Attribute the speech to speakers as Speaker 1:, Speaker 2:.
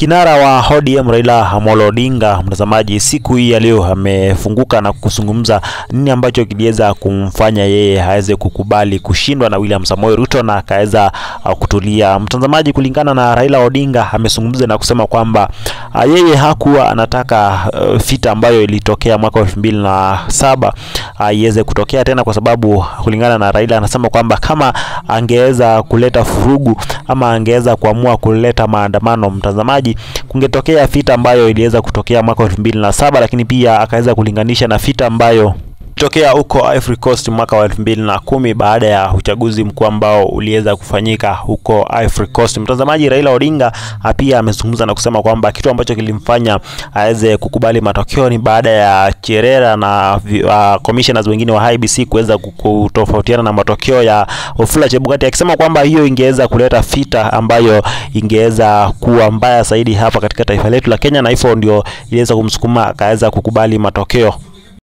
Speaker 1: Kinara wa ODM Raila Amolo Odinga, mtazamaji, siku hii ya leo amefunguka na kuzungumza nini ambacho kiliweza kumfanya yeye aweze kukubali kushindwa na William Samoei Ruto na akaweza uh, kutulia. Mtazamaji, kulingana na Raila Odinga amezungumza na kusema kwamba uh, yeye hakuwa anataka uh, fita ambayo ilitokea mwaka elfu mbili na saba iweze kutokea tena, kwa sababu kulingana na Raila anasema kwamba kama angeweza kuleta furugu ama angeweza kuamua kuleta maandamano, mtazamaji, kungetokea fita ambayo iliweza kutokea mwaka elfu mbili na saba lakini pia akaweza kulinganisha na fita ambayo tokea huko Ivory Coast mwaka wa elfu mbili na kumi baada ya uchaguzi mkuu ambao uliweza kufanyika huko Ivory Coast. Mtazamaji, Raila Odinga pia amezungumza na kusema kwamba kitu ambacho kilimfanya aweze kukubali matokeo ni baada ya Cherera na uh, commissioners wengine wa IBC kuweza kutofautiana na matokeo ya Wafula Chebukati, akisema kwamba hiyo ingeweza kuleta fita ambayo ingeweza kuwa mbaya zaidi hapa katika taifa letu la Kenya, na hivyo ndio iliweza kumsukuma akaweza kukubali matokeo.